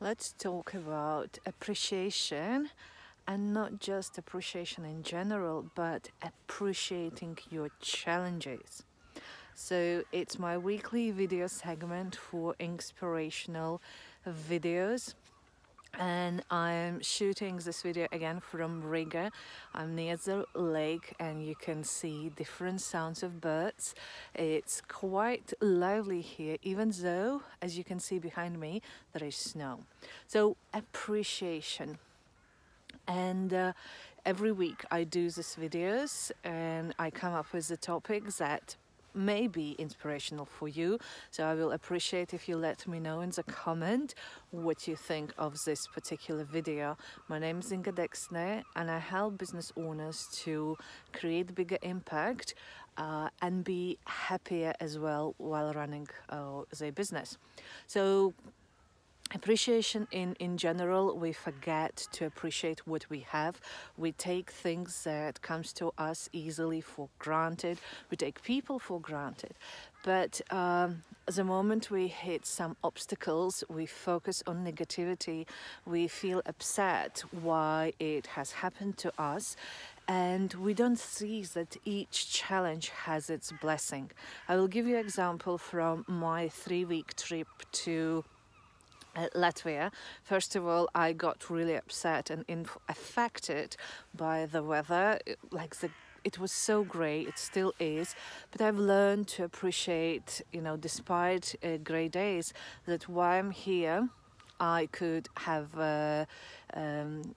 let's talk about appreciation and not just appreciation in general, but appreciating your challenges. So it's my weekly video segment for inspirational videos and I'm shooting this video again from Riga. I'm near the lake and you can see different sounds of birds. It's quite lively here even though as you can see behind me there is snow. So appreciation and uh, every week I do these videos and I come up with the topics that may be inspirational for you. So I will appreciate if you let me know in the comment what you think of this particular video. My name is Inga Deksne and I help business owners to create bigger impact uh, and be happier as well while running uh, their business. So appreciation in in general we forget to appreciate what we have. We take things that comes to us easily for granted. We take people for granted. But um, the moment we hit some obstacles we focus on negativity. We feel upset why it has happened to us. And we don't see that each challenge has its blessing. I will give you an example from my three week trip to Latvia. First of all, I got really upset and affected by the weather. Like the, it was so grey, it still is. But I've learned to appreciate, you know, despite uh, grey days, that while I'm here, I could have. Uh, um,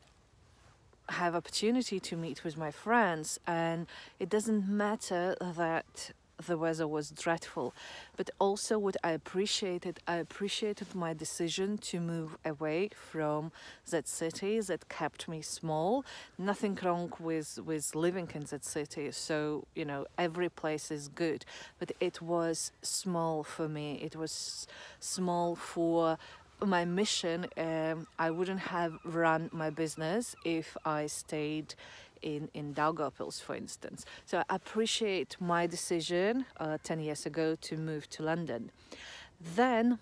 have opportunity to meet with my friends and it doesn't matter that the weather was dreadful. But also, what I appreciated, I appreciated my decision to move away from that city that kept me small. Nothing wrong with, with living in that city. So, you know, every place is good. But it was small for me. It was small for my mission. Um, I wouldn't have run my business if I stayed in, in Daugavpils, for instance. So I appreciate my decision uh, 10 years ago to move to London. Then,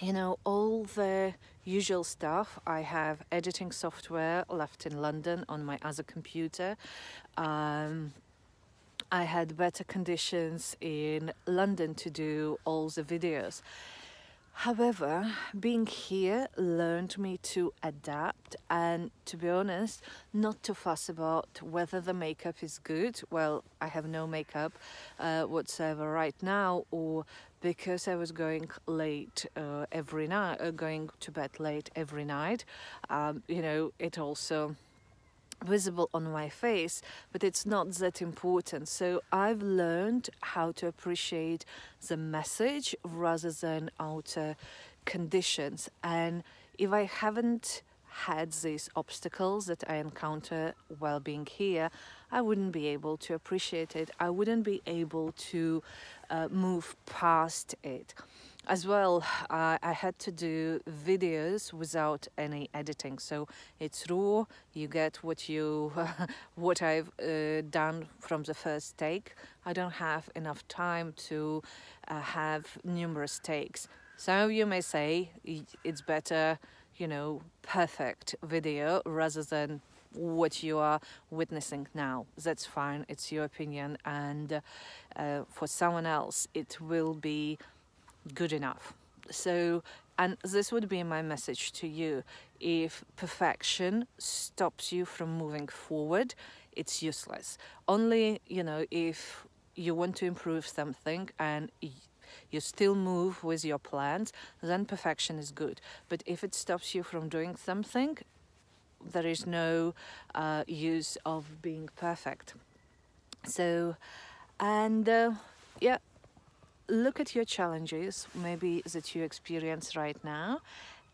you know, all the usual stuff. I have editing software left in London on my other computer. Um, I had better conditions in London to do all the videos. However, being here learned me to adapt and, to be honest, not to fuss about whether the makeup is good. Well, I have no makeup uh, whatsoever right now, or because I was going late uh, every night, uh, going to bed late every night. Um, you know, it also visible on my face, but it's not that important. So I've learned how to appreciate the message rather than outer conditions. And if I haven't had these obstacles that I encounter while being here, I wouldn't be able to appreciate it. I wouldn't be able to uh, move past it. As well uh, I had to do videos without any editing. So it's raw you get what you what I've uh, done from the first take. I don't have enough time to uh, have numerous takes so you may say it's better you know perfect video rather than what you are witnessing now that's fine it's your opinion and uh, for someone else it will be good enough. So, and this would be my message to you. If perfection stops you from moving forward, it's useless. Only, you know, if you want to improve something and you still move with your plans, then perfection is good. But if it stops you from doing something, there is no uh, use of being perfect. So, and uh, yeah, look at your challenges, maybe that you experience right now,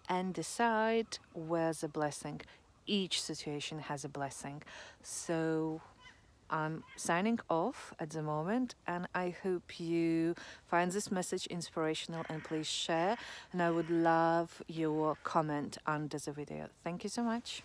and decide where's the blessing. Each situation has a blessing. So I'm signing off at the moment, and I hope you find this message inspirational and please share. And I would love your comment under the video. Thank you so much.